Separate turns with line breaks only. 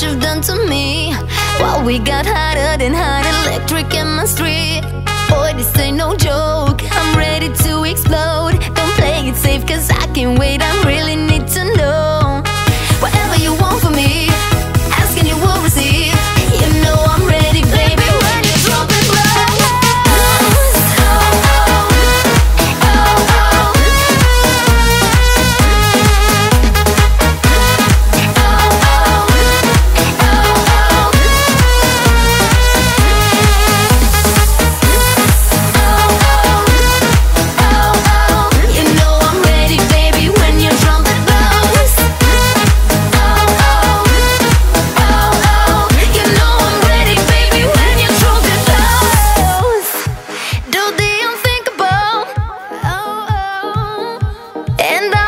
what you've done to me. While we got hotter than hot electric chemistry. Boy, this ain't no joke. I'm ready to explode. Don't play it safe, cause I can't wait. I'm And I